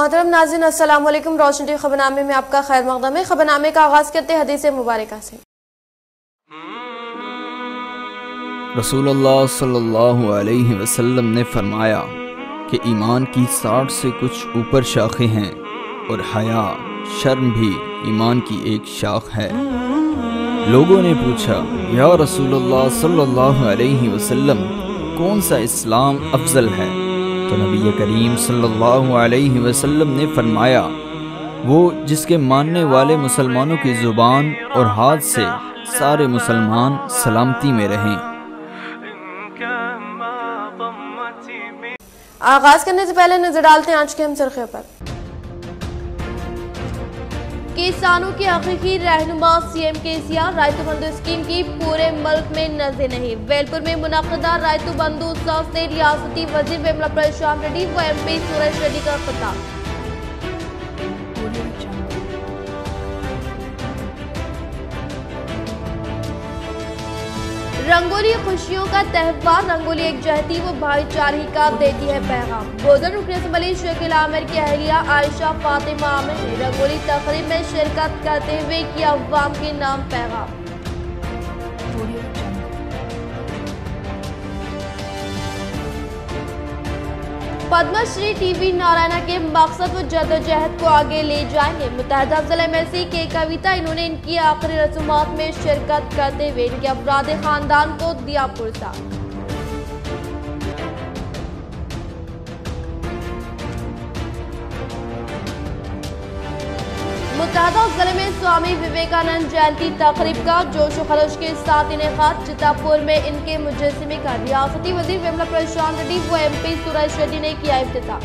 मोहतरम नाजिन वालेकुम। रोशन टी खबरनामे में आपका खैर मकदम है। खबरनामे का आगाज़ करते हदीस मुबारक से। रसूलुल्लाह सल्लल्लाहु अलैहि वसल्लम ने फरमाया कि ईमान की साठ से कुछ ऊपर शाखें हैं और हया, शर्म भी ईमान की एक शाख है। लोगों ने पूछा, या रसूलुल्लाह सल्लल्लाहु अलैहि वसल्लम, कौन सा इस्लाम अफजल है? तो नबी करीम सल्लल्लाहु अलैहि वसल्लम ने फरमाया, वो जिसके मानने वाले मुसलमानों की ज़ुबान और हाथ से सारे मुसलमान सलामती में रहें। आगाज़ करने से पहले नज़र डालते हैं आज के हम सरखे पर। किसानों के हकीकी रहनुमा सीएम के सियार रायतु बंधु स्कीम की पूरे मुल्क में नज़र नहीं। वेलपुर में मुनदा रायतु बंधु उत्सव से रियासती वज़ीर विमला प्रशांत रेड्डी व एम पी सुरेश रेड्डी का खिताब। रंगोली खुशियों का त्यौहार। रंगोली एक जहती व भाईचारे का देती है पैगाम। गोदर रुकने से बली शकील आमिर की अहलिया आयशा फातिमा आमिर ने रंगोली तकरीब में शिरकत करते हुए किया अवाम के नाम पैगाम। पद्मश्री टीवी नारायणा के मकसद व जदोजहद को आगे ले जाएँगे। मुतहदा अफजल एमएलसी के कविता, इन्होंने इनकी आखिरी रसूमात में शिरकत करते हुए इनके अपराध खानदान को दिया पुरसा मुतहदा ज़िले में स्वामी विवेकानंद जयंती तकरीब का जोश खरोश के साथ इनका चितापुर में इनके मुजस्मे का रियासती वज़ीर विमला प्रशांत रेड्डी, व एम पी सुरेश रेड्डी ने किया इफ्ताह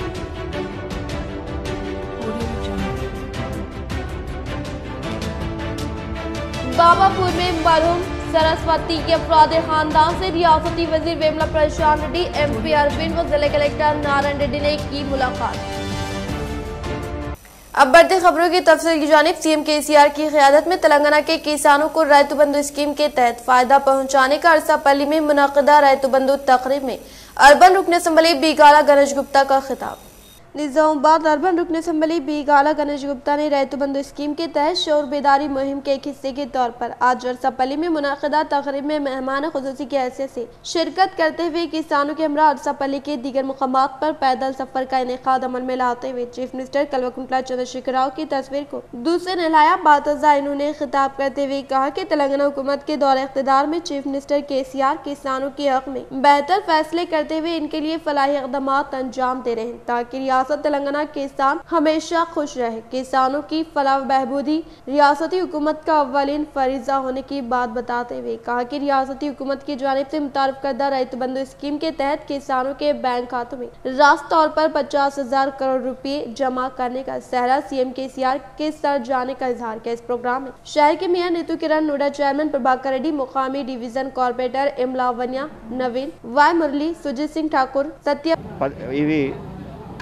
बाबापुर में मरहूम सरस्वती के अपराध खानदान से रियासती वज़ीर विमला प्रशांत रेड्डी एम पी अरविंद व ज़िले कलेक्टर नारायण रेड्डी ने की मुलाकात। अब बढ़ते खबरों की तफसील की जानब, सीएम आर की क्यादत में तेलंगाना के किसानों को रैतु बंधु स्कीम के तहत फ़ायदा पहुँचाने का अरसा पली में मुनदा रैतु बंधु तकरीब में अर्बन रुकने संभली बीगाला गणेश गुप्ता का खिताब। निजामाबाद अर्बन रुकने संभली बीगाला गणेश गुप्ता ने रैतु बंधु स्कीम के तहत शोर बेदारी मुहिम के एक हिस्से के तौर पर आज अरसापली में मुनदा तकरीब में मेहमान खसूसी की हैसियत से शिरकत करते हुए किसानों के हमरा अरसापली के दीगर मकाम पर पैदल सफ़र का इनका अमल में लाते हुए चीफ मिनिस्टर कलवकुंटला चंद्रशेखर राव की तस्वीर को दूसरे नहलाया बातजा इन्होंने खिताब करते हुए कहा की तेलंगाना हुकूमत के दौरे इकतदार में चीफ मिनिस्टर के सी आर किसानों के हक में बेहतर फैसले करते हुए इनके लिए फलाही इकदाम अंजाम दे रहे हैं ताकि रियासत तेलंगाना किसान हमेशा खुश रहे। किसानों की फलाह बहबूदी, रियासती हुकूमत का अवलिन फरीजा होने की बात बताते हुए कहा कि रियासती हुकूमत की जानब से मुतारफ करदा रैत बंधु स्कीम के तहत किसानों के बैंक खातों में रास्त तौर पर पचास हज़ार करोड़ रुपए जमा करने का सहरा सीएम के सी आर के सर जाने का इजहार किया। इस प्रोग्राम में शहर के मियाँ नीतू किरण नोडा चेयरमैन प्रभाकर रेड्डी, मुकामी division corporator Imlavanya Naveen Y Murali Sujeet Singh Thakur, Satya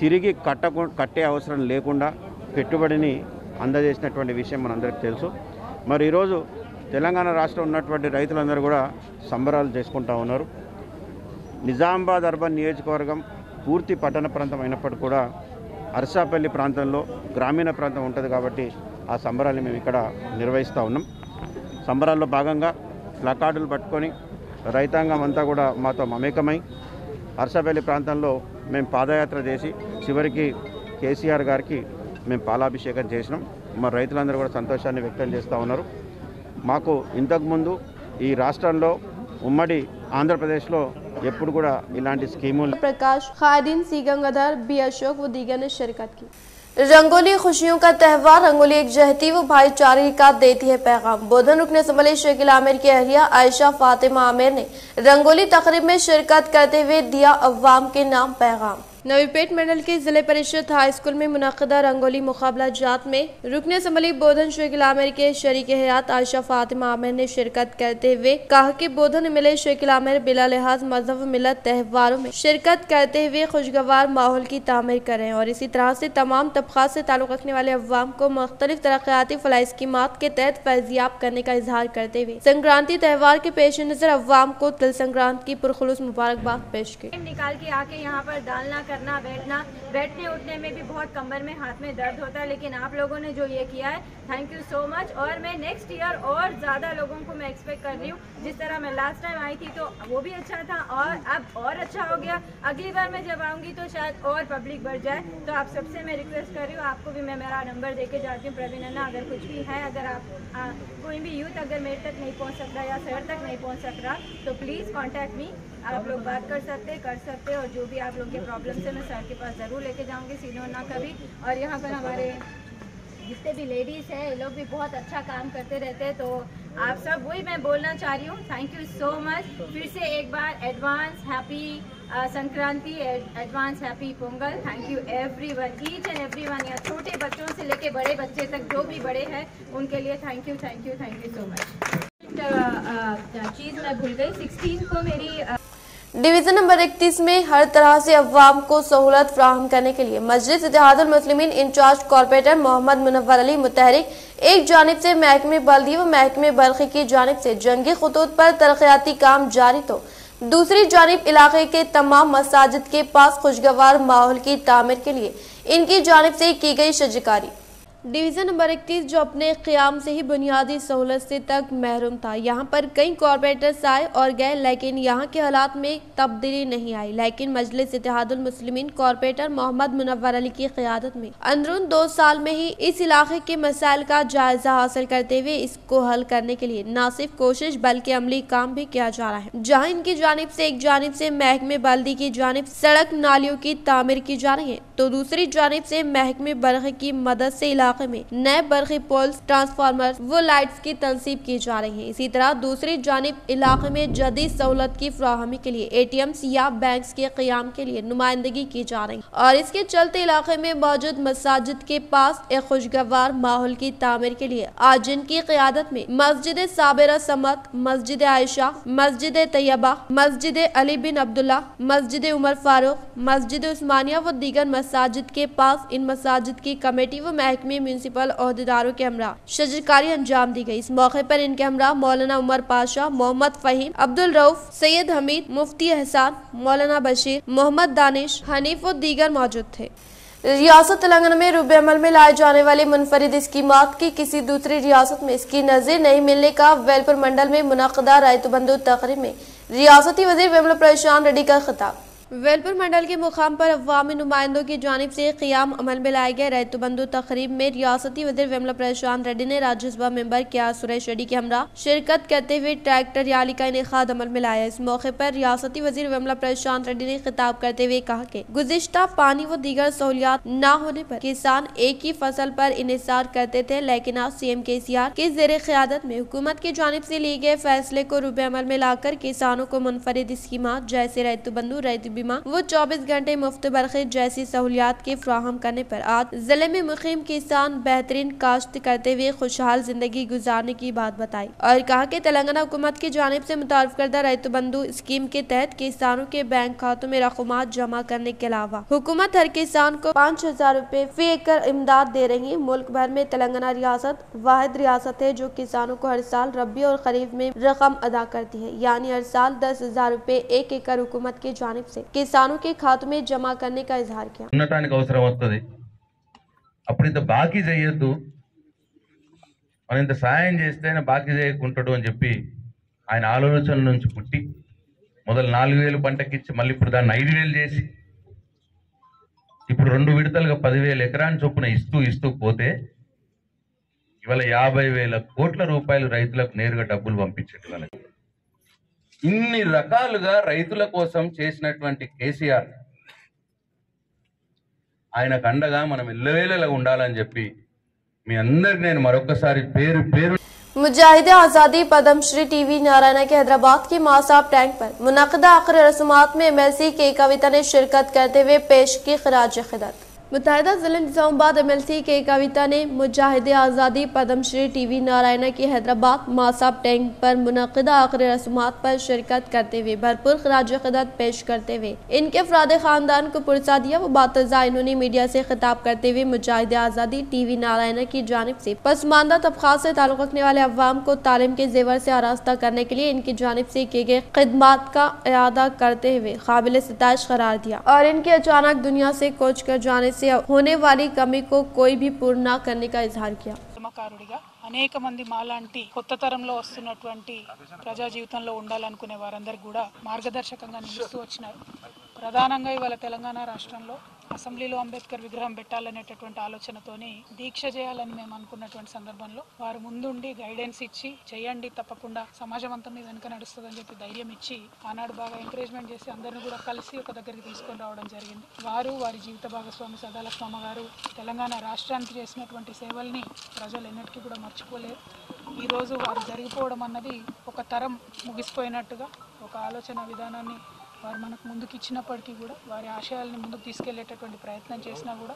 తిరిగి కట్టకు కట్టే అవసరం లేకుండా పెట్టుబడిని అందజేసినటువంటి విషయం మనందరికీ తెలుసు. మరి ఈరోజు తెలంగాణ రాష్ట్రం ఉన్నటువంటి రైతులందరూ కూడా సంబరాలు చేసుకుంటా ఉన్నారు. నిజామాబాద్ అర్బన్ నియోజకవర్గం పూర్తి పట్టణ ప్రాంతం అయినప్పటికీ కూడా అరసాపల్లి ప్రాంతంలో గ్రామీణ ప్రాంతం ఉంటుంది కాబట్టి ఆ సంబరాన్ని మేము ఇక్కడ నిర్వహిస్తూ ఉన్నాం. సంబరాల్లో భాగంగా ప్లకార్డులు పట్టుకొని రైతాంగం అంతా కూడా మాతో మమేకమై అర్సవెల్లి ప్రాంతంలో మేము పాదయాత్ర చేసి చివరికి కేసీఆర్ గారికి మేము పాలాభిషేకం చేసినాం. మా రైతులందరూ కూడా సంతోషాన్ని వ్యక్తం చేస్తూ ఉన్నారు. మాకు ఇంతకుముందు ఈ రాష్ట్రంలో ఉమ్మడి ఆంధ్రప్రదేశ్లో ఎప్పుడు కూడా ఇలాంటి స్కీములు ప్రకాష్ హారిన్ సి గంగాధర్ బి అశోక్ దిగన షరికత్కి. रंगोली खुशियों का त्यौहार, रंगोली एक जहती व भाईचारे का देती है पैगाम। बोधन रुकने संभले शकील आमिर की अहलिया आयशा फातिमा आमिर ने रंगोली तकरीब में शिरकत करते हुए दिया अवाम के नाम पैगाम। नवीपेट मंडल के ज़िले परिषद हाई स्कूल में मुनदा रंगोली मुकाबला जात में रुकने संभली बोधन शकील आमिर के शरीक हयात आयशा फातिमा आमिर ने शिरकत करते हुए कहा कि बोधन मिले शकील आमिर बिला लिहाज मज़हब मिलत त्यौहारों में शिरकत करते हुए खुशगवार माहौल की तामीर करें और इसी तरह से तमाम तबका से ताल्लुक रखने वाले अवाम को मुख्तलिफ़ तरक्याती फलाई स्कीमात के तहत फैजियाब करने का इजहार करते हुए संक्रांति त्यौहार के पेश नज़र अवाम को तिल संक्रांत की पुरखलूस मुबारकबाद पेश की। निकाल के आके यहाँ पर डालना करना, बैठना, बैठने उठने में भी बहुत कमर में, हाथ में दर्द होता है, लेकिन आप लोगों ने जो ये किया है थैंक यू सो मच और मैं नेक्स्ट ईयर और ज़्यादा लोगों को मैं एक्सपेक्ट कर रही हूँ, जिस तरह मैं लास्ट टाइम आई थी तो वो भी अच्छा था और अब और अच्छा हो गया. अगली बार मैं जब आऊँगी तो शायद और पब्लिक बढ़ जाए. तो आप सबसे मैं रिक्वेस्ट कर रही हूँ, आपको भी मैं मेरा नंबर दे के जाती हूँ, प्रवीण अन्ना, अगर कुछ भी है, अगर आप कोई भी यूथ अगर मेरे तक नहीं पहुँच सकता या शहर तक नहीं पहुँच सक रहा तो प्लीज़ कॉन्टैक्ट मी आप लोग बात कर सकते कर सकते और जो भी आप लोग के प्रॉब्लम है मैं सर के पास ज़रूर लेके जाऊँगी सीनोना ना कभी। और यहाँ पर हमारे जितने भी लेडीज़ हैं ये लोग भी बहुत अच्छा काम करते रहते हैं तो आप सब वही मैं बोलना चाह रही हूँ। थैंक यू सो मच फिर से एक बार advance happy Sankranti advance happy Pongal. Thank you every one each and every one या छोटे बच्चों से लेके बड़े बच्चे तक जो भी बड़े हैं उनके लिए thank you thank you thank you so much चीज़ मैं भूल गई? सिक्सटीन को मेरी uh, डिवीज़न नंबर 31 में हर तरह से अवाम को सहूलत फ्राहम करने के लिए मस्जिद मुस्लिमीन इंचार्ज कॉरपोरेटर मोहम्मद मुनवर अली मुतहरिक एक जानब से महकमे बल्दी व महकमे बरखी की जानब से जंगी खतूत पर तरक्याती काम जारी तो दूसरी जानब इलाके के तमाम मसाजिद के पास खुशगवार माहौल की तामीर के लिए इनकी जानब से की गई शजकारी। डिवीज़न नंबर इकतीस, जो अपने क़्याम से ही बुनियादी सहूलत से तक महरूम था। यहाँ पर कई कॉरपोरेटर्स आए और गए, लेकिन यहाँ के हालात में तब्दीली नहीं आई। लेकिन मजलिस इतिहादुलमसलिमिन कॉरपोरेटर मोहम्मद मुनवर अली की क़्यादत में अंदरून दो साल में ही इस इलाके के मसाइल का जायजा हासिल करते हुए इसको हल करने के लिए न सिर्फ़ कोशिश, बल्कि अमली काम भी किया जा रहा है। जहाँ इनकी जानब से एक जानब से महकमे बल्दी की जानब, सड़क नालियों की तामीर की जा रही है। तो दूसरी जानब से महकमे बरख की मदद से इलाके में नए बरखी पोल्स ट्रांसफार्मर व लाइट्स की तनसीब की जा रही है। इसी तरह दूसरी जानब इलाके में जदीद सहूलत की फ्राहमी के लिए ए टी एम या बैंक के क्याम के लिए नुमाइंदगी की जा रही है और इसके चलते इलाके में मौजूद मसाजिद के पास एक खुशगवार माहौल की तामीर के लिए आज जिनकी क्यादत में मस्जिद साबिर समत, मस्जिद आयशा, मस्जिद तैयबा, मस्जिद अली बिन अब्दुल्ला, मस्जिद उमर फारूक, मस्जिद उस्मानिया व दीगर मसाजिद के पास, इन मसाजिद की कमेटी व महकमे म्यूनसिपल अहदेदारों के हमरा शजरकारी अंजाम दी गई। इस मौके पर इनके हमरा मौलाना उमर पाशा, मोहम्मद फहीम, अब्दुल रऊफ, सैयद हमीद, मुफ्ती एहसान, मौलाना बशीर, मोहम्मद दानिश, हनीफ और दीगर मौजूद थे। रियासत तेलंगाना में रुबे अमल में लाए जाने वाली मुनफरद स्कीमात की किसी दूसरी रियासत में इसकी नज़र नहीं मिलने का वेलपुर मंडल में मुनदा रायत बंधु तकरीब में रियासती वज़ीर विमल प्रशांत रेड्डी का खिताब। वेलपुर मंडल के मुकाम पर अवामी नुमाइंदों की जानब से क्याम अमल में लाए गए रैत बंधु तकरीब में रियासती वज़ीर विमला प्रशांत रेड्डी ने राज्यसभा मेंबर क्या सुरेश रेड्डी के हमरा। शिरकत करते हुए ट्रैक्टर रैली का इनका अमल में लाया। इस मौके पर रियासती वज़ीर विमला प्रशांत रेड्डी ने खिताब करते हुए कहा की गुजश्ता पानी व दीगर सहूलियात न होने पर किसान एक ही फ़सल पर इसार करते थे, लेकिन आज सी एम के सी आर के जेर क्यादत में हुकूमत की जानब ऐसी लिए गए फैसले को रुबे अमल में लाकर किसानों को मुनफरद स्कीम जैसे रैत बंधु, रैत बीमा। वो 24 घंटे मुफ़्त बरखे जैसी सहूलियात के फ्राहम करने पर आज ज़िले में मुकीम किसान बेहतरीन काश्त करते हुए खुशहाल ज़िंदगी गुजारने की बात बताई और कहा कि तेलंगाना हुकूमत की जानब ऐसी मुतारफ करदा रैत बंधु स्कीम के तहत किसानों के बैंक खातों में रकूमात जमा करने के अलावा हुकूमत हर किसान को पाँच हज़ार रूपए फ़ी एकड़ इमदाद दे रही है। मुल्क भर में तेलंगाना रियासत वाहिद रियासत है जो किसानों को हर साल रबी और खरीफ में रकम अदा करती है। यानी हर साल दस हज़ार रूपए एक एकड़ हुकूमत की जानब ऐसी किसानों के खातों में जमा करने का इजहार किया ఉండటానికి అవసరం వస్తుంది అప్పుడు ఇంత బాకీ చేయొద్దు మనం ఇంత సాయం చేస్తే ఆయన బాకీ చేయకుంటాడు అని చెప్పి ఆయన ఆలోచన నుంచి పుట్టి మొదలు నాలుగు వేలు పంటకిచ్చి మళ్ళీ ఇప్పుడు దాన్ని ఐదు వేలు చేసి ఇప్పుడు రెండు విడతలుగా పదివేలు ఎకరాన్ని చొప్పున ఇస్తూ ఇస్తూ పోతే ఇవాళ యాభై వేల కోట్ల రూపాయలు రైతులకు నేరుగా డబ్బులు పంపించేట్టు వాళ్ళకి ఇన్ని రకాలుగా రైతుల కోసం చేసినటువంటి కేసీఆర్ ఆయనకు అండగా మనం ఎల్లవేళలా ఉండాలని చెప్పి మీ అందరికి నేను మరొకసారి పేరు పేరు मुजाहिद आज़ादी पद्मश्री टीवी नारायणा के हैदराबाद के मासाब टैंक पर मुनदा आखिरी रसूमात में एम एल सी के कविता ने शिरकत करते हुए पेश की खराज खिदत मुतहदा जिला निजामाबाद एम एल सी के कविता ने मुजाहिद आज़ादी पद्मश्री टी वी नारायणा की हैदराबाद मासाब टैंक पर मुनदा आखिरी रसूमात पर शिरकत करते हुए भरपूर खराज खदत पेश करते हुए। इनके अफराद खानदान को पुरसा दिया, वो बातजा इन्होंने मीडिया से खिताब करते हुए मुजाहिद आज़ादी टी वी नारायणा की जानब से। पसमानदा तबका से ताल्लुक रखने वाले अवाम को तालीम के जेवर से आरास्ता करने के लिए इनकी जानब से किए गए खदमात का अदा करते हुए काबिल सिताश करार दिया। और इनके अचानक दुनिया से कोच कर जाने से होने वाली कमी को कोई भी पूर्ण न करने का इजहार किया ఉద్యమకారుడిగా అనేక మంది మాలాంటి కొత్త తరంలో వస్తున్నటువంటి ప్రజా జీవితంలో ఉండాలనుకునే వారందరికీ కూడా మార్గదర్శకంగా నిలుస్తూ వచ్చినారు ప్రధానంగా ఇవాళ తెలంగాణ రాష్ట్రంలో అసెంబ్లీలో అంబేద్కర్ విగ్రహం పెట్టాలనేటటువంటి ఆలోచనతోని దీక్ష చేయాలని మేము అనుకున్నటువంటి సందర్భంలో వారు ముందుండి గైడెన్స్ ఇచ్చి చేయండి తప్పకుండా సమాజం అంతా మీ వెనుక నడుస్తుందని చెప్పి ధైర్యం ఇచ్చి ఆనాడు బాగా ఎంకరేజ్మెంట్ చేసి అందరిని కూడా కలిసి ఒక దగ్గరికి తీసుకొని రావడం జరిగింది. వారు వారి జీవిత భాగస్వామి సదాలక్ష్మమ్మ గారు తెలంగాణ రాష్ట్రానికి చేసినటువంటి సేవల్ని ప్రజలు ఎన్నటికీ కూడా మర్చిపోలేరు. ఈరోజు వారు జరిగిపోవడం అన్నది ఒక తరం ముగిసిపోయినట్టుగా ఒక ఆలోచన విధానాన్ని వారు మనకు ముందుకు ఇచ్చినప్పటికీ కూడా వారి ఆశయాల్ని ముందుకు తీసుకెళ్ళేటటువంటి ప్రయత్నం చేసినా కూడా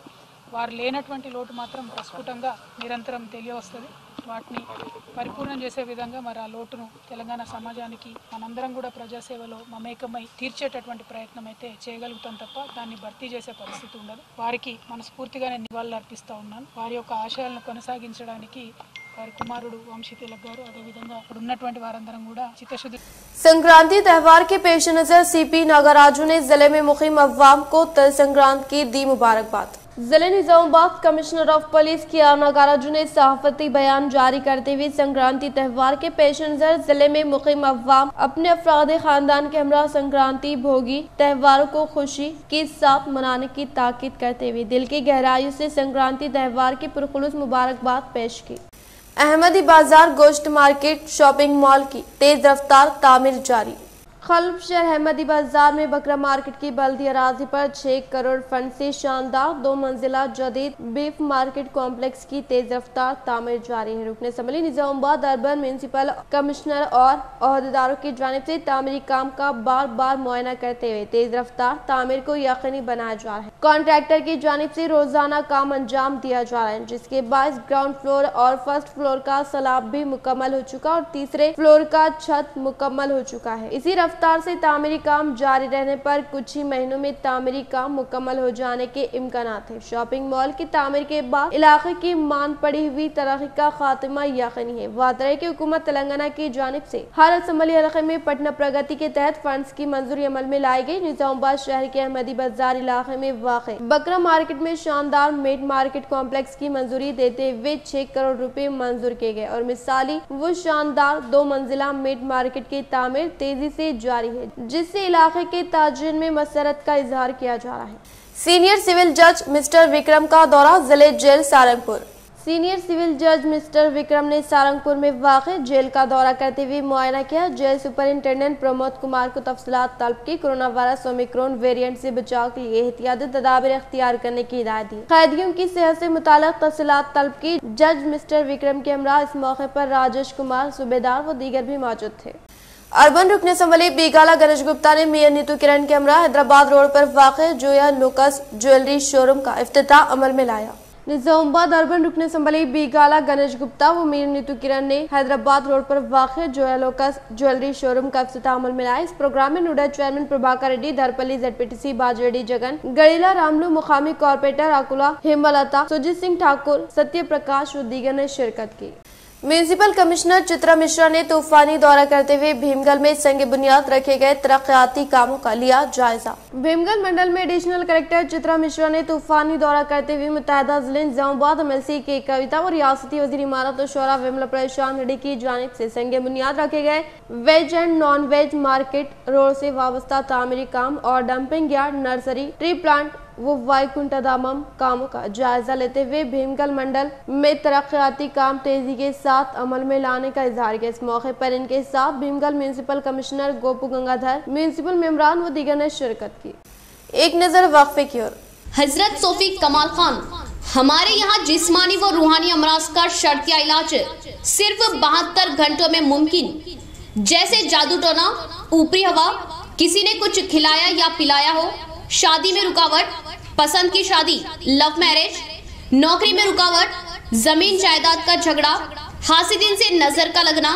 వారు లేనటువంటి లోటు మాత్రం ప్రస్ఫుటంగా నిరంతరం తెలియవస్తుంది. వాటిని పరిపూర్ణం చేసే విధంగా మరి ఆ లోటును తెలంగాణ సమాజానికి మనందరం కూడా ప్రజాసేవలో మమేకమై తీర్చేటటువంటి ప్రయత్నం అయితే చేయగలుగుతాం తప్ప దాన్ని భర్తీ చేసే పరిస్థితి ఉండదు. వారికి మనస్ఫూర్తిగా నేను నివాళులు అర్పిస్తూ ఉన్నాను. వారి యొక్క ఆశయాలను కొనసాగించడానికి వారి కుమారుడు వంశీ తిలక్ గారు అదేవిధంగా ఇక్కడ ఉన్నటువంటి వారందరం కూడా చిత్తశుద్ధి संक्रांति त्यौहार के पेश नजर सीपी नागाराजू ने जिले में मुखिम अवाम को तिर संक्रांत की दी मुबारकबाद जिले निजामाबाद कमिश्नर ऑफ पुलिस की नागाराजू ने सहाफती बयान जारी करते हुए संक्रांति त्यौहार के पेश नजर जिले में मुखिम अवाम अपने अफराद खानदान के हमरा संक्रांति भोगी त्योहारों को खुशी के साथ मनाने की ताकीद करते हुए दिल की गहराइयों से संक्रांति त्यौहार की पुरखलूस मुबारकबाद पेश की अहमदी बाज़ार गोश्त मार्केट शॉपिंग मॉल की तेज रफ्तार तामीर जारी। खल्फ शहर अहमदी बाज़ार में बकरा मार्केट की बल्दी अराजी पर 6 करोड़ फंड से शानदार दो मंजिला जदीद बीफ मार्केट कॉम्प्लेक्स की तेज रफ्तार तामीर जारी है। रुकने संभली निजामाबाद अर्बन म्यूनसिपल कमिश्नर और अहदेदारों की जानब से तामीरी काम का बार बार मुआयना करते हुए तेज रफ्तार तामीर को यकीनी बनाया जा रहा है। कॉन्ट्रैक्टर की जानब से रोज़ाना काम अंजाम दिया जा रहा है, जिसके बाद ग्राउंड फ्लोर और फ़र्स्ट फ्लोर का सलाब भी मुकम्मल हो चुका और तीसरे फ्लोर का छत मुकम्मल हो चुका है। इसी रफ्तार से तामीरी काम जारी रहने पर कुछ ही महीनों में तामीरी काम मुकम्मल हो जाने के इम्कान है। शॉपिंग मॉल की तामीर के बाद इलाके की मान पड़ी हुई तरक्की का खात्मा यकीनी है। वादरे की हुकूमत तेलंगाना की जानब ऐसी हर असम्बली हल्के में पटना प्रगति के तहत फंड की मंजूरी अमल में लाई गई निजामाबाद शहर के अहमदी बाज़ार इलाके में वाक़। बकरा मार्केट में शानदार मेट मार्केट कॉम्प्लेक्स की मंजूरी देते हुए छह करोड़ रूपए मंजूर किए गए और मिसाली वो शानदार दो मंजिला मेट मार्केट की तामीर तेज़ी से जारी है, जिससे इलाके के ताजिर में मसरत का इजहार किया जा रहा है। सीनियर सिविल जज मिस्टर विक्रम का दौरा ज़िले जेल सारंगपुर सीनियर सिविल जज मिस्टर विक्रम ने सारंगपुर में वाक़ जेल का दौरा करते हुए मुआयना किया। जेल सुपरिंटेंडेंट प्रमोद कुमार को तफसलात तलब की, कोरोना वायरस ओमिक्रोन वेरिएंट से बचाव के लिए एहतियाती, तदाबीर अख्तियार करने की हिदायत दी। कैदियों की सेहत से मुतालिक तफसलात तलब की, जज मिस्टर विक्रम के हमरा इस मौके पर राजेश कुमार, सूबेदार व दीगर भी मौजूद थे। अर्बन रुकने संभली बीगाला गणेश गुप्ता ने मेयर नीतू किरण के हमरा हैदराबाद रोड पर वाक़ जोया लोकस ज्वेलरी शोरूम का इफ्तिताह अमल में लाया। निजामाबाद अर्बन रुकने संभली बीगाला गणेश गुप्ता व मीर नीतू किरण ने हैदराबाद रोड पर वाक़ जोया लोकस ज्वेलरी शोरूम का इफ्तिताह अमल में लाया। इस प्रोग्राम में नोडा चेयरमैन प्रभाकर रेड्डी धरपल्ली जेडपीटीसी बाजरेड्डी जगन, गड़ीला रामलू मुकामी कॉर्पोरेटर अकुला हेमलता, सुजीत सिंह ठाकुर सत्य प्रकाश व दीगर ने शिरकत की। म्यूनिसिपल कमिश्नर चित्रा मिश्रा ने तूफानी दौरा करते हुए भीमगल में संग बुनियाद रखे गए तरक्याती कामों का लिया जायजा। भीमगल मंडल में एडिशनल कलेक्टर चित्रा मिश्रा ने तूफानी दौरा करते हुए मुतहदा ज़िले निजामाबाद एमएलसी के कविता और रियासती वज़ीर इमारत और शोरा विमला परेशान रेड्डी की जानब ऐसी संग बुनियाद रखे गए। Veg and non veg market road ऐसी वाबस्ता तामीरी काम और dumping yard nursery tree plant वो वाईकुंठधामम कामों का जायजा लेते हुए भीमगल मंडल में तरक्याती काम तेज़ी के साथ अमल में लाने का इजहार किया। इस मौके पर इनके साथ Bheemgal municipal commissioner Gopu Gangadhar, municipal मेम्बरान व दीगर ने शिरकत की। एक नज़र वक्फे की ओर। हज़रत सोफी कमाल खान, हमारे यहाँ जिस्मानी व रूहानी अमराज का शर्तिया इलाज सिर्फ़ बहत्तर घंटों में मुमकिन। जैसे जादू टोना, ऊपरी हवा, किसी ने कुछ खिलाया या पिलाया हो, शादी में रुकावट पसंद की शादी लव मैरिज नौकरी में रुकावट, ज़मीन जायदाद का झगड़ा हासिदिन से नज़र का लगना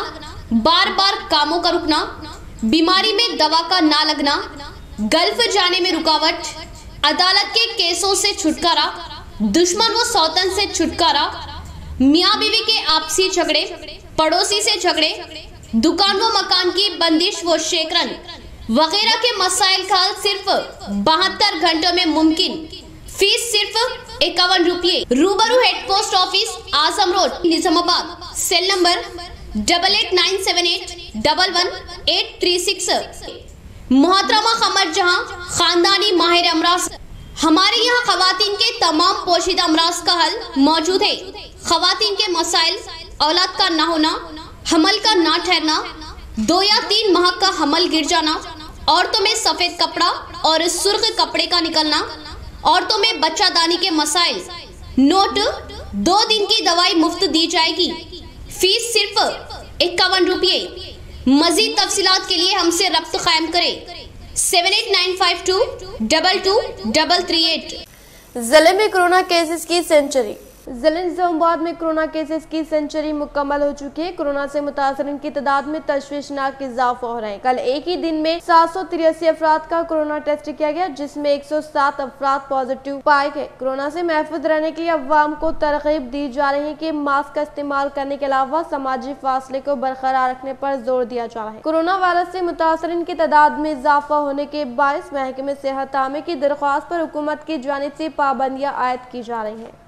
बार बार कामों का रुकना, बीमारी में दवा का ना लगना, गल्फ जाने में रुकावट, अदालत के केसों से छुटकारा, दुश्मन व सौतन से छुटकारा, मियाँ बीवी के आपसी झगड़े, पड़ोसी से झगड़े, दुकान व मकान की बंदिश व शेकरन। वगैरह के मसाइल का हल सिर्फ़ बहत्तर घंटों में मुमकिन। फ़ीस सिर्फ़ इक्यावन रुपये। रूबरू head post office, Azam road, Nizamabad. Cell number double eight nine seven eight double one eight three six मोहतरमा खमर जहाँ खानदानी माहिर अमराज हमारे यहाँ खातन के तमाम पोशीदा अमराज का हल मौजूद है। खवातीन के मसाइल, औलाद का ना होना, हमल का ना ठहरना, दो या तीन माह का हमल गिर जाना औरतों में सफ़ेद कपड़ा और सुर्ख कपड़े का निकलना औरतों में बच्चादानी के मसाइल। नोट, दो दिन की दवाई मुफ़्त दी जाएगी। फ़ीस सिर्फ़ इक्यावन रुपये। मजीद तफसीलात के लिए हमसे रब्त कायम करें। Seven eight nine five two double two double three eight. ज़िले में कोरोना केसेस की सेंचुरी। ज़िले निजामाबाद में कोरोना केसेस की सेंचुरी मुकम्मल हो चुकी है। कोरोना से मुतासरीन की तादाद में तशवीशनाक इजाफा हो रहा है। कल एक ही दिन में सात सौ तिरासी अफराद का कोरोना टेस्ट किया गया, जिसमें एक सौ सात अफराद पॉजिटिव पाए गए। कोरोना से महफूज रहने के लिए अवाम को तरगीब दी जा रही है की मास्क का इस्तेमाल करने के अलावा समाजी फासले को बरकरार रखने पर ज़ोर दिया जा रहा है। कोरोना वायरस से मुतासरीन की तादाद में इजाफा होने के बायस महकमे सेहत आमे की दरख्वास्त पर हुकूमत की जानब से पाबंदियाँ आयद की जा रही है।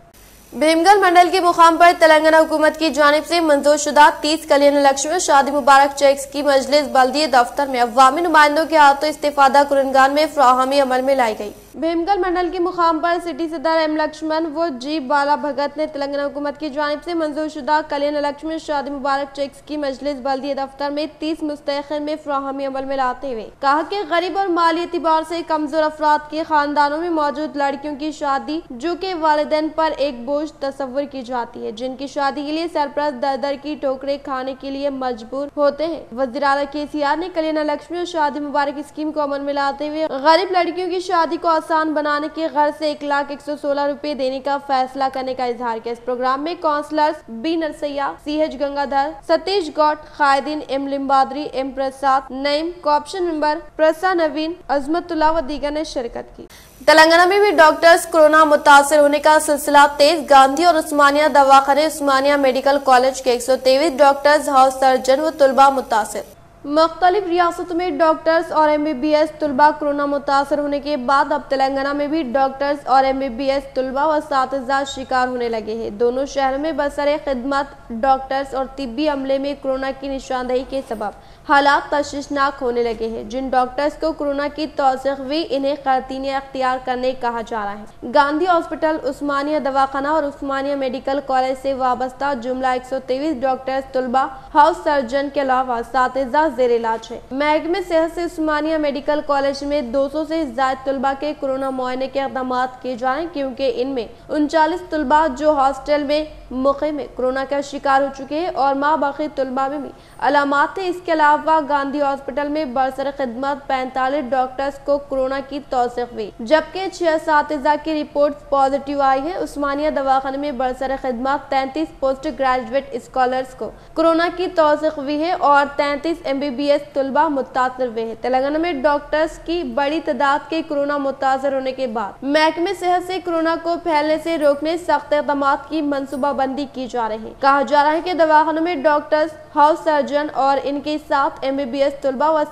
भीमगढ़ मंडल के मुकाम पर तेलंगाना हुकूमत की जानब से मंजूर शुदा तीस कल्याण लक्ष्मी शादी मुबारक चेक्स की मजलिस बल्दी दफ्तर में अवामी नुमाइंदों के हाथों इस्तीफादा कुरनगान में फ्राहमी अमल में लाई गई। भीमगढ़ मंडल के मुकाम पर सिटी सदर एम लक्ष्मण व जी बाला भगत ने तेलंगाना हुकूमत की जानब से मंजूर शुदा कल्याण लक्ष्मण शादी मुबारक चेक्स की मजलिस बल्दिय दफ्तर में तीस मुस्तैन में फ्राहमी अमल में लाते हुए कहा कि गरीब और माली एतबार से कमज़ोर अफराद के खानदानों में मौजूद लड़कियों की शादी, जो कि वालदेन पर एक बोझ तस्वर की जाती है, जिनकी शादी के लिए सरप्रस्त दर दर की टोकरे खाने के लिए मजबूर होते हैं। वज़ीर अला के सी आर ने कल्याण लक्ष्मी और शादी मुबारक स्कीम को अमल में लाते हुए गरीब लड़कियों की शादी को आसान बनाने के घर से एक लाख एक सौ सोलह रूपए देने का फैसला करने का इजहार किया। इस प्रोग्राम में councillors B Narsaiah, C H Gangadhar, Satish Goud, Khaideen M Limbadri M Prasad, Naeem cooption member प्रसा Naveen Azmatullah व दीगर ने शिरकत की। तेलंगाना में भी डॉक्टर्स कोरोना मुतासर होने का सिलसिला तेज। गांधी और उस्मानिया दवाखाने उस्मानिया मेडिकल कॉलेज के एक सौ तेईस डॉक्टर्स हाउस सर्जन व तुलबा मुतासर। मुख्तलिफ़ रियासतों में डॉक्टर्स और एम बी बी एस तलबा कोरोना मुतासर होने के बाद अब तेलंगाना में भी डॉक्टर्स और एम बी बी एस तलबा व सातजा शिकार होने लगे हैं। दोनों शहरों में बसर खिदमत, डॉक्टर्स और तिबी अमले में कोरोना की निशानदही के सबब हालात तशवीशनाक होने लगे हैं। जिन डॉक्टर्स को कोरोना की तोसीक हुई, इन्हें करतीन अख्तियार करने कहा जा रहा है। गांधी हॉस्पिटल, उस्मानिया दवाखाना और उस्मानिया मेडिकल कॉलेज से वाबस्ता जुमला एक सौ तेईस डॉक्टर्स तलबा हाउस सर्जन के अलावा सातजा जेर इलाज है। महकमे सेहत से उस्मानिया मेडिकल कॉलेज में 200 से ज़्यादा तलबा के कोरोना मुआयने के इकदाम किए जा रहे हैं, क्योंकि इनमें उनचालीस तलबा जो हॉस्टल में मौके में कोरोना का शिकार हो चुके हैं और माँ बाकी तलबा में भी। अलामत है, इसके अलावा गांधी हॉस्पिटल में बरसर खिदमत पैंतालीस डॉक्टर्स को कोरोना की तोसीक हुई। जबकि छह सातजा की रिपोर्ट पॉजिटिव आई है, उस्मानिया दवाखाने में बरसर खिदमत तैंतीस पोस्ट ग्रेजुएट स्कॉलर्स को कोरोना की तोसीक हुई है और तैंतीस एम बी बी मुतासर हुए हैं। तेलंगाना में डॉक्टर्स की बड़ी तादाद के कोरोना मुतासर होने के बाद महकमे सेहत से कोरोना को फैलने से रोकने, सख्त इकदाम की मनसूबाबंदी की जा रही है। कहा जा रहा है की दवाखानों में डॉक्टर्स, हाउस सर्जन और इनके साथ एम बी बी एस तलबा व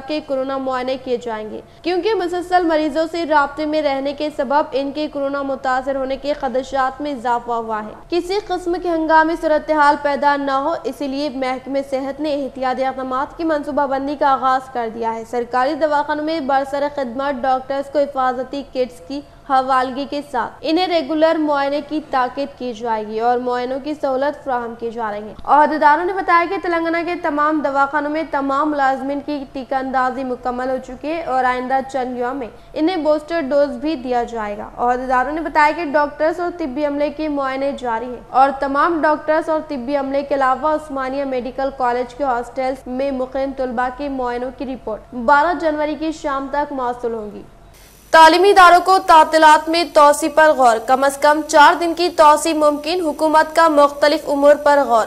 के कोरोना मुआयने किए जाएँगे, क्योंकि मुसलसल मरीजों से रबते में रहने के सबब इनके कोरोना मुतासर होने के खदशात में इजाफा हुआ है। किसी किस्म के हंगामी सूरत हाल पैदा न हो, इसीलिए महकमे सेहत ने एहतियाती इकदाम की मनसूबाबंदी का आगाज़ कर दिया है। सरकारी दवाखानों में बरसर खदमत, डॉक्टर्स को हिफाजती किट्स की हवालगी के साथ। इन्हें रेगुलर मुआयने की ताकीद की जाएगी और मुआयनों की सहूलत फ्राहम की जा रही है। ने बताया कि तेलंगाना के तमाम दवाखानों में तमाम मुलाजमिन की टीका अंदाजी मुकम्मल हो चुकी है और आइंदा चंद में इन्हें बूस्टर डोज भी दिया जाएगा। अहदेदारों ने बताया कि डॉक्टर्स और तिब्बी अमले के मुआयने जारी है और तमाम डॉक्टर्स और तिब्बी अमले के अलावा उस्मानिया मेडिकल कॉलेज के हॉस्टल्स में मुकीम तलबा के मुआयनों की रिपोर्ट बारह जनवरी की शाम तक मौसू होंगी। तालीमी इदारों को तातलात में तोसी पर गौर। कम अज कम चार दिन की तोसी मुमकिन, हुकूमत का मुख्तलिफ़ उमूर पर गौर।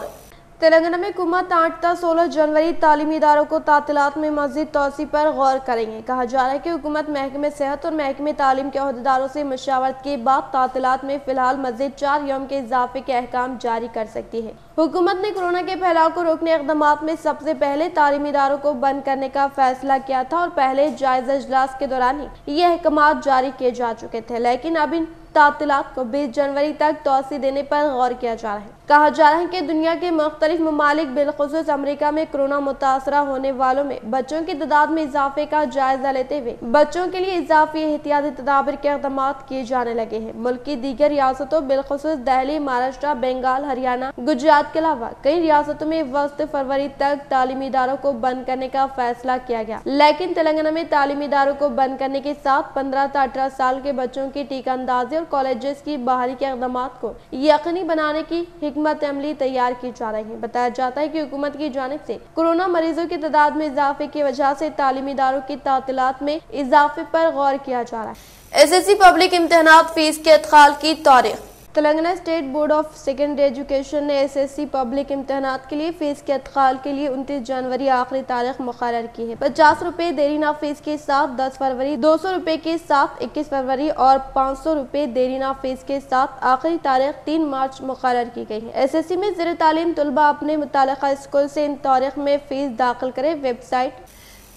तेलंगाना में हुकूमत आठ तक सोलह जनवरी तालीमी इदारों को तातीलात में मजीद तोसी पर गौर करेंगे। कहा जा रहा है कि हुकूमत महकमे सेहत और महकमे तालीम के अहदेदारों से मशावरत के बाद तातीलात में फ़िलहाल मजीद चार यम के इजाफे के अहकाम जारी कर सकती है। हुकूमत ने कोरोना के फैलाव को रोकने इकदाम में सबसे पहले तालीमी इदारों को बंद करने का फैसला किया था और पहले जायजा इजलास के दौरान ही ये अहकाम जारी किए जा चुके थे, लेकिन अब इन तातीलात को बीस जनवरी तक तोसी देने पर गौर किया जा रहा है। कहा जा रहा है कि दुनिया के मुख्तलिफ़ ममालिक बिलखसूस अमरीका में कोरोना मुतासरा होने वालों में बच्चों की तादाद में इजाफे का जायजा लेते हुए बच्चों के लिए इजाफी एहतियाती तदाबर के इकदाम किए जाने लगे हैं। मुल्क की दीगर रियासतों, बिलखसूस दहली महाराष्ट्र, बंगाल, हरियाणा, गुजरात के अलावा कई रियासतों में वस्त फरवरी तक तालीमी इदारों को बंद करने का फैसला किया गया। लेकिन तेलंगाना में तालीमी इदारों को बंद करने के साथ पंद्रह से अठारह साल के बच्चों की टीका अंदाजी और कॉलेजेस की बहाली के इकदाम को यकीनी बनाने की हमत अमली तैयार की जा रही है। बताया जाता है की हुकूमत की जानब ऐसी कोरोना मरीजों की तादाद में इजाफे की वजह ऐसी तालीमी इदारों की तातीलत में इजाफे आरोप गौर किया जा रहा है। एस एस सी पब्लिक इम्तहान फ़ीस के अदखाल की तारीख। Telangana state board of secondary education ने एसएससी पब्लिक इम्तहान के लिए फ़ीस के अतकाल के लिए उनतीस जनवरी आखिरी तारीख मुकर की है। पचास रूपए देरीना फ़ीस के साथ दस फरवरी, दो सौ रूपए के साथ इक्कीस फरवरी और पाँच सौ रूपए देरीना फ़ीस के साथ आखिरी तारीख तीन मार्च मुकर की गई है। एस एस सी में जेर तालीम तलबा अपने मुतल स्कूल से इन तारीख में फ़ीस दाखिल करें वेबसाइट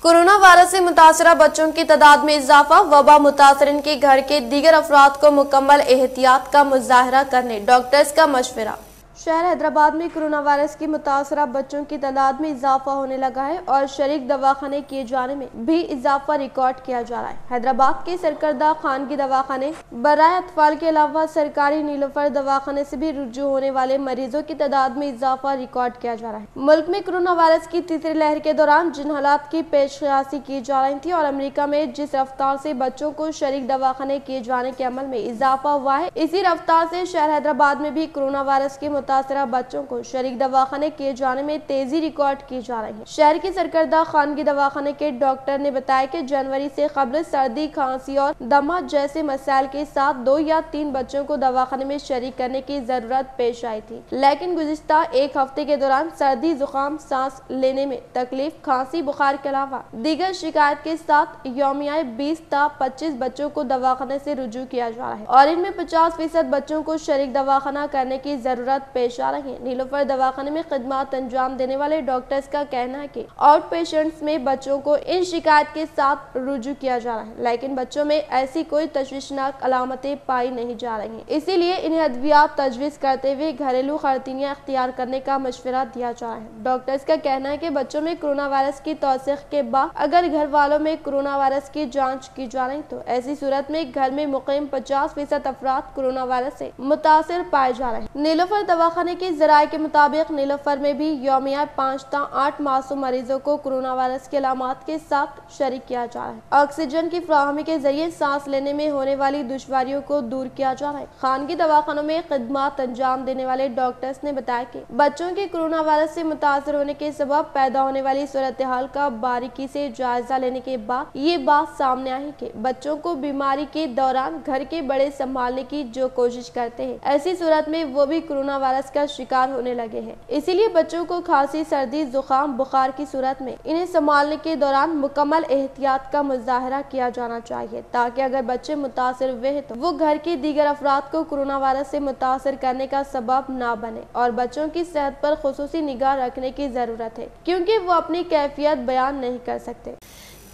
कोरोना वायरस से मुतासर बच्चों की तादाद में इजाफा, वबा मुतासरन के घर के दीगर अफराद को मुकम्मल एहतियात का मुजाहरा करने, डॉक्टर्स का मशवरा। शहर हैदराबाद में कोरोना वायरस की मुतासर बच्चों की तादाद में इजाफा होने लगा है और शरीक दवाखाने किए जाने में भी इजाफा रिकॉर्ड किया जा रहा है। हैदराबाद के सरकरदा खान की दवाखाने बरए अतफाल के अलावा सरकारी नीलोफर दवाखाने से भी रुजू होने वाले मरीजों की तादाद में इजाफा रिकॉर्ड किया जा रहा है। मुल्क में कोरोना वायरस की तीसरी लहर के दौरान जिन हालात की पेश की जा रही थी और अमरीका में जिस रफ्तार से बच्चों को शरीक दवाखाने किए जाने के अमल में इजाफा हुआ है, इसी रफ्तार से शहर हैदराबाद में भी कोरोना वायरस की मुतासरा बच्चों को शरीक दवाखाने किए जाने में तेज़ी रिकॉर्ड की जा रही है शहर की सरकरदा खानगी दवाखाने के डॉक्टर ने बताया की जनवरी ऐसी कबल सर्दी खांसी और दमा जैसे मसाइल के साथ दो या तीन बच्चों को दवाखाने में शरीक करने की ज़रूरत पेश आई थी लेकिन गुजश्ता एक हफ़्ते के दौरान सर्दी जुकाम सांस लेने में तकलीफ़ खांसी बुखार के अलावा दीगर शिकायत के साथ योमिया बीस ता पच्चीस बच्चों को दवाखाने से रुजू किया जा रहा है और इनमें पचास फ़ीसद बच्चों को शरीक दवाखाना करने की ज़रूरत पेश आ रही है। नीलोफर दवाखाने में खदमात अंजाम देने वाले डॉक्टर्स का कहना है कि आउट पेशेंट्स में बच्चों को इन शिकायत के साथ रुजू किया जा रहा है, लेकिन बच्चों में ऐसी कोई तशवीशनाक अलामतें पाई नहीं जा रही है। इसीलिए इन्हें अद्वियात तजवीज करते हुए घरेलू खरतियाँ अख्तियार करने का मशवरा दिया जा रहा है। डॉक्टर्स का कहना है की बच्चों में कोरोना वायरस की तोसीख के बाद अगर घर वालों में कोरोना वायरस की जाँच की जा रही तो ऐसी सूरत में घर में मुकम पचास फ़ीसद अफराद कोरोना वायरस ऐसी मुतासर पाए जा रहे हैं। नीलोफर दवाखाने के जराये के मुताबिक नीलोफर में भी योमिया पाँच ता आठ मासूम मरीजों को कोरोना वायरस के अलामत के साथ शरीक किया जा रहा है। ऑक्सीजन की फ्राहमी के ज़रिए सांस लेने में होने वाली दुश्वारियों को दूर किया जा रहा है। खानगी दवाखानों में खदमात अंजाम देने वाले डॉक्टर्स ने बताया की बच्चों के कोरोना वायरस ऐसी मुतासर होने के सबब पैदा होने वाली सूरत हाल का बारीकी ऐसी जायजा लेने के बाद ये बात सामने आई की बच्चों को बीमारी के दौरान घर के बड़े संभालने की जो कोशिश करते हैं, ऐसी सूरत में वो भी कोरोना का शिकार होने लगे हैं। इसीलिए बच्चों को खांसी, सर्दी, जुकाम, बुखार की सूरत में इन्हें संभालने के दौरान मुकम्मल एहतियात का मुजाहरा किया जाना चाहिए, ताकि अगर बच्चे मुतासर हुए तो वो घर के दीगर अफराद को कोरोना वायरस से मुतासर करने का सबब ना बने और बच्चों की सेहत पर खसूसी निगाह रखने की ज़रूरत है, क्योंकि वो अपनी कैफियत बयान नहीं कर सकते।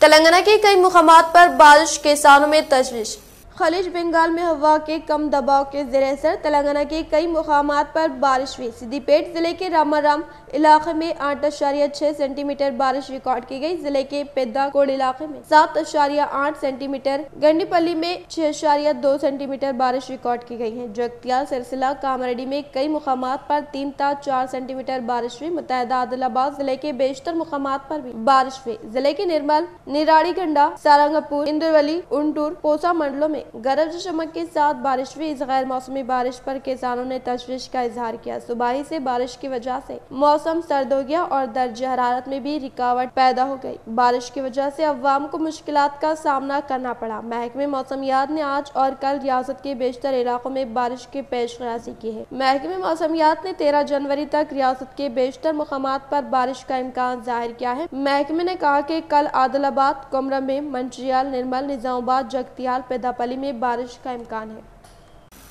तेलंगाना के कई मुकाम पर बारिश, किसानों में तजवीज़ खलीज बंगाल में हवा के कम दबाव के जेर असर, तेलंगाना के कई मुकाम पर बारिश हुई। सिद्दीपेट ज़िले के रामाराम इलाके में आठ अशारिया छह सेंटीमीटर बारिश रिकॉर्ड की गई। ज़िले के पेदा पेदाकोड इलाके में सात अशारिया आठ सेंटीमीटर, गंडीपल्ली में छह अशारिया दो सेंटीमीटर बारिश रिकॉर्ड की गई है। जगतिया सिलसिला कामरेडी में कई मुकाम पर तीन ता चार सेंटीमीटर बारिश हुई। मुतहदा आदिलाबाद ज़िले के बेशतर मुकाम पर भी बारिश हुई। ज़िले के निर्मल निराड़ी गंडा सारंगपुर इंद्रवली उन्टूर पोसा मंडलों में गरज चमक के साथ बारिश हुई। इस गैर मौसमी बारिश पर किसानों ने तशवीश का इजहार किया। सुबह से बारिश की वजह से मौसम सर्द हो गया और दर्ज हरारत में भी रिकावट पैदा हो गई। बारिश की वजह से अवाम को मुश्किल का सामना करना पड़ा। महकमे मौसमियात ने आज और कल रियासत के बेशतर इलाकों में बारिश की पेश की है। महकमे मौसमियात ने तेरह जनवरी तक रियासत के बेशतर मकाम पर बारिश का इम्कान ज़ाहिर किया है। महकमे ने कहा की कल आदिलाबाद कुमरा में मंचियाल निर्मल निजामाबाद, जगतियाल, पेदापली में बारिश का इम्कान है।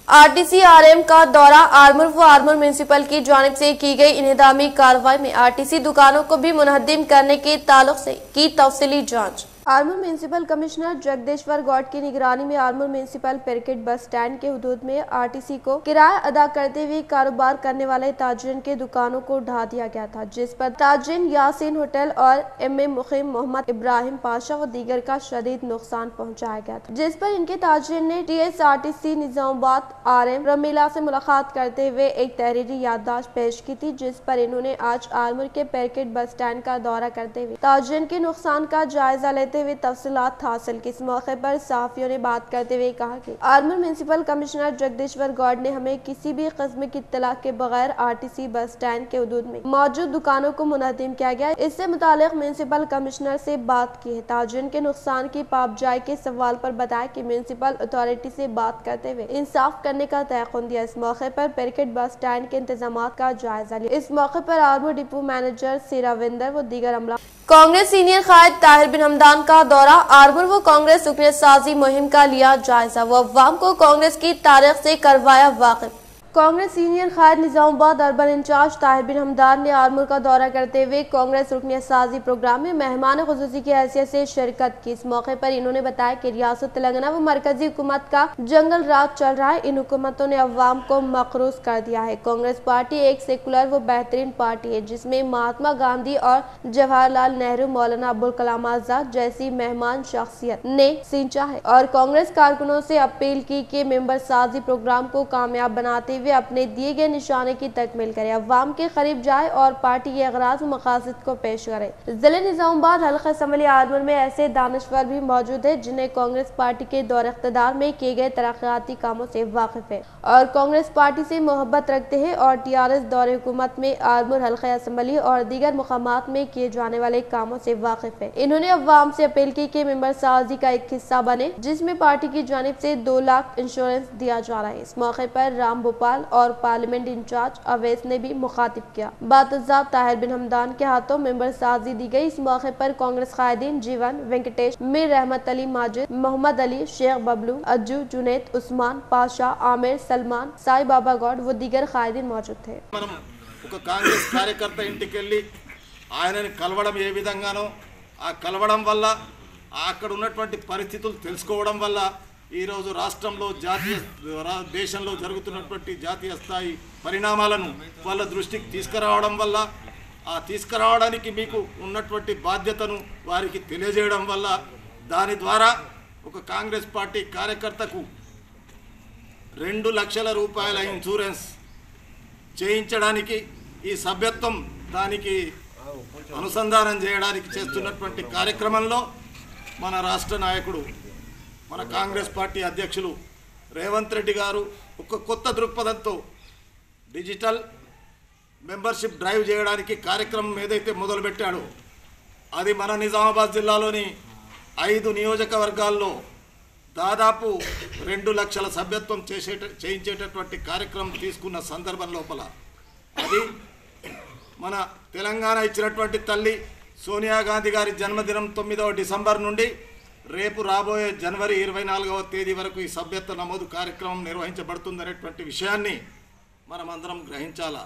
आरटीसी आरएम का दौरा आर्मर व आर्मर म्यूनिसिपल की जानब से की गई इन्हदामी कार्रवाई में आरटीसी दुकानों को भी मुनहदिम करने के ताल्लुक से की तफसली जाँच। आर्मूर म्यूनसिपल कमिश्नर जगदेश्वर गौड की निगरानी में आर्मूर म्यूनसिपल पेरकेट बस स्टैंड के हदूद में आरटीसी को किराया अदा करते हुए कारोबार करने वाले ताजरीन के दुकानों को ढा दिया गया था, जिस पर ताजरीन यासीन होटल और एम ए मुखीम मोहम्मद इब्राहिम पाशा व दीगर का शदीद नुकसान पहुँचाया गया था, जिस पर इनके ताजरीन ने T S R T C Nizamabad R M Ramila से मुलाकात करते हुए एक तहरीरी याददाश्त पेश की थी, जिस पर इन्होंने आज आर्मूर के पेरकेट बस स्टैंड का दौरा करते हुए ताजरीन के नुकसान का जायजा लेते करते हुए तफसीत हासिल की इस मौके पर सहाफियों ने बात करते हुए कहा कि आर्मर म्यूनसिपल कमिश्नर जगदीश्वर गौड ने हमें किसी भी कस्म की इतला के बगैर are T C bus stand के हदूद में मौजूद दुकानों को मुनहदिम किया गया। इससे मुतालिक म्यूनसिपल कमिश्नर से बात की है। ताजन के नुकसान की पापजाई के सवाल पर बताया कि म्यूनसिपल अथॉरिटी से बात करते हुए इंसाफ करने का तयन दिया इस मौके पर पेरिकेट बस स्टैंड के इंतज़ाम का जायजा लिया। इस मौके पर आर्मर डिपो मैनेजर सिराविंदर व दीगर अमला कांग्रेस सीनियर कायद ताहिर बिन हमदान का दौरा। आरबुल व कांग्रेस सुखने साजी मुहिम का लिया जायजा। व अवाम को कांग्रेस की तारीख से करवाया वाकिफ। कांग्रेस सीनियर खायद निजामाबाद अर्बन इंचार्ज ताहिर बिन हमदार ने आरमूर का दौरा करते हुए कांग्रेस रुकनी साजी प्रोग्राम में मेहमान खसूसी की हैसियत से शिरकत की। इस मौके पर इन्होंने बताया कि रियासत तेलंगाना व मरकजी हुकूमत का जंगल राज चल रहा है। इन हुकूमतों ने अवाम को मकरूज कर दिया है। कांग्रेस पार्टी एक सेकुलर व बेहतरीन पार्टी है, जिसमें महात्मा गांधी और जवाहरलाल नेहरू, मौलाना अब्दुल कलाम आज़ाद जैसी मेहमान शख्सियत ने सींचा है और कांग्रेस कारकुनों से अपील की कि मेंबर साजी प्रोग्राम को कामयाब बनाते हुए वे अपने दिए गए निशाने की तकमील करे। अवाम के करीब जाए और पार्टी के अगराज मकासद को पेश करे। ज़िले निजामाबाद, हल्का असम्बली आदमर में ऐसे दानश्वर भी मौजूद है जिन्हें कांग्रेस पार्टी के दौर इकतदार में किए गए तरक्याती कामों से वाकिफ है। और कांग्रेस पार्टी से मोहब्बत रखते हैं और टी आर एस दौरे हुकूमत में आदमर हल्का असम्बली और दीगर मकाम में किए जाने वाले कामों से वाकिफ है। इन्होंने अवाम से अपील की कि मेंबर साजी का एक हिस्सा बने, जिसमें पार्टी की जानब से दो लाख इंश्योरेंस दिया जा रहा है। इस मौके पर राम भोपाल इकबाल और पार्लियामेंट इंचार्ज अवैस ने भी मुखातिब किया बातजाब ताहिर बिन हमदान के हाथों मेंबर साजी दी गई इस मौके पर कांग्रेस कायदीन जीवन वेंकटेश मीर रहमत अली माजिद मोहम्मद अली शेख बबलू अज्जू जुनेद उस्मान पाशा आमिर सलमान साई बाबा गौड व दीगर कायदीन मौजूद थे మనం ఒక కాంగ్రెస్ కార్యకర్త ఇంటికి వెళ్ళి ఆయనని కలవడం ఏ విధంగానో ఆ కలవడం వల్ల అక్కడ ఉన్నటువంటి పరిస్థితులు తెలుసుకోవడం వల్ల ఈరోజు రాష్ట్రంలో జాతీయ రా- దేశంలో జరుగుతున్నటువంటి జాతీయ స్థాయి పరిణామాలను వాళ్ళ దృష్టికి తీసుకురావడం వల్ల ఆ తీసుకురావడానికి మీకు ఉన్నటువంటి బాధ్యతను వారికి తెలియజేయడం వల్ల దాని ద్వారా ఒక కాంగ్రెస్ పార్టీ కార్యకర్తకు రెండు లక్షల రూపాయల ఇన్సూరెన్స్ చేయించడానికి ఈ సభ్యత్వం దానికి అనుసంధానం చేయడానికి చేస్తున్నటువంటి కార్యక్రమంలో మన రాష్ట్ర నాయకుడు మన కాంగ్రెస్ పార్టీ అధ్యక్షులు రేవంత్ రెడ్డి గారు ఒక కొత్త దృక్పథంతో డిజిటల్ మెంబర్షిప్ డ్రైవ్ చేయడానికి కార్యక్రమం ఏదైతే మొదలుపెట్టాడో అది మన నిజామాబాద్ జిల్లాలోని ఐదు నియోజకవర్గాల్లో దాదాపు రెండు లక్షల సభ్యత్వం చేసేట చేయించేటటువంటి కార్యక్రమం తీసుకున్న సందర్భం లోపల అది మన తెలంగాణ ఇచ్చినటువంటి తల్లి సోనియా గాంధీ గారి జన్మదినం తొమ్మిదవ డిసెంబర్ నుండి రేపు రాబోయే జనవరి ఇరవై నాలుగవ తేదీ వరకు ఈ సభ్యత్వ నమోదు కార్యక్రమం నిర్వహించబడుతుందనేటువంటి విషయాన్ని మనమందరం గ్రహించాలా?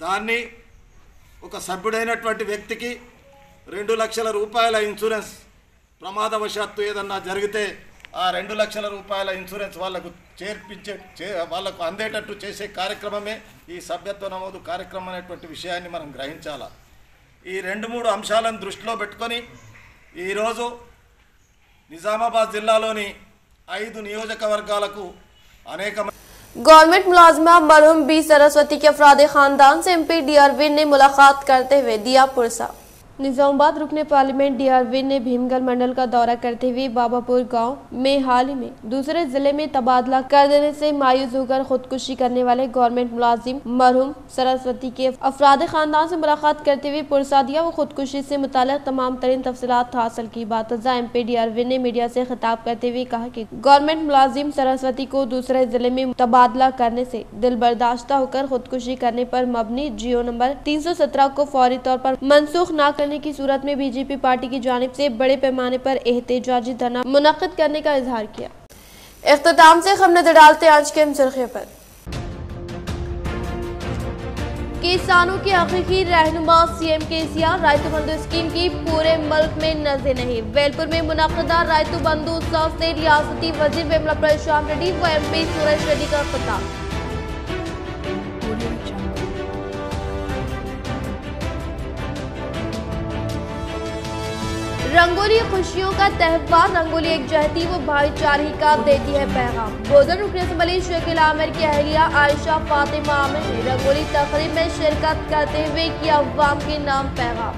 దాన్ని ఒక సభ్యుడైనటువంటి వ్యక్తికి రెండు లక్షల రూపాయల ఇన్సూరెన్స్ ప్రమాదవశాత్తు ఏదన్నా జరిగితే ఆ రెండు లక్షల రూపాయల ఇన్సూరెన్స్ వాళ్ళకు చేర్పించే చే వాళ్ళకు అందేటట్టు చేసే కార్యక్రమమే ఈ సభ్యత్వ నమోదు కార్యక్రమం అనేటువంటి విషయాన్ని మనం గ్రహించాలా? ఈ రెండు మూడు అంశాలను దృష్టిలో పెట్టుకొని ఈరోజు నిజామాబాద్ జిల్లాలోని ఐదు నియోజకవర్గాలకు అనేక गवर्नमेंट मुलाजमा मरहूम बी सरस्वती के अफराद खानदान से एम पी डी अरविंद ने मुलाकात करते हुए दिया पुरसा निजामाबाद रुकने पार्लियामेंट डीआरवी ने भीमगढ़ मंडल का दौरा करते हुए बाबापुर गाँव में हाल ही में दूसरे ज़िले में तबादला कर देने से मायूस होकर खुदकुशी करने वाले गवर्नमेंट मुलाजिम मरहूम सरस्वती के अफराद खानदान से मुलाकात करते हुए पुरसा दिया वो खुदकुशी से मुतल तमाम तरीन तफसलात हासिल की बात एम पी डी ने मीडिया से खिताब करते हुए कहा की गवर्नमेंट मुलाजिम सरस्वती को दूसरे ज़िले में तबादला करने से दिल बर्दाश्ता होकर खुदकुशी करने पर मबनी जियो नंबर 317 को फौरी तौर पर मनसूख न करने की सूरत में बीजेपी पार्टी की जानब से बड़े पैमाने पर एहतजाजी धरना मुनद करने का इजहार किया। अख्ताम से हम नज़र डालते आज के सुर्खियों पर। किसानों की हकीकी रहनुमा सीएम के सिया रायतु बंधु स्कीम की पूरे मुल्क में नज़र नहीं। वेलपुर में मुनदा रायतु बंधु उत्सव से रियासती वज़ीर विमला प्रशांत रेड्डी व एमपी सुरेश रेड्डी का खिताब। रंगोली खुशियों का त्यौहार रंगोली एक जहती व भाईचारे का देती है पैगाम। गोदर रुकने से मली शकील आमिर की अहलिया आयशा फातिमा आमिर ने रंगोली तकरीब में शिरकत करते हुए किया अवाम के नाम पैगाम।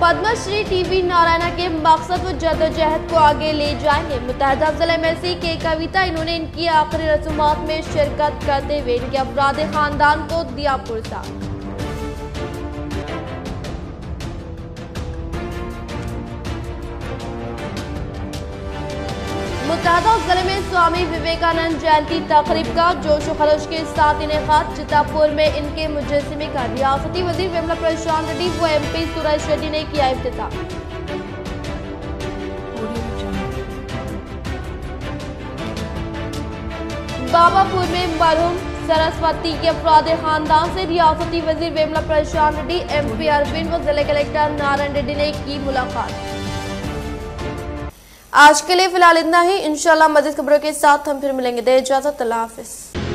पद्मश्री टीवी नारायणा के मकसद व जदोजहद को आगे ले जाएँगे। मुतहदा अफजल एमएलसी के कविता, इन्होंने इनकी आखिरी रसूमात में शिरकत करते हुए इनके अपराधी खानदान को दिया पुरसा मुतहदा ज़िले में स्वामी विवेकानंद जयंती तकरीब का जोश खरोश के साथ इनका चितापुर में इनके मुजस्मे का रियासती वज़ीर विमला प्रशांत रेड्डी, व एम पी सुरेश रेड्डी ने किया इफ्ताह बाबापुर में मरहूम सरस्वती के अपराध खानदान से रियासती वज़ीर विमला प्रशांत रेड्डी एम पी अरविंद व ज़िले कलेक्टर नारायण रेड्डी ने की मुलाकात। आज के लिए फ़िलहाल इतना ही। इनशाला मजीद खबरों के साथ हम फिर मिलेंगे। दे इजाज़त। अल्लाह हाफिज।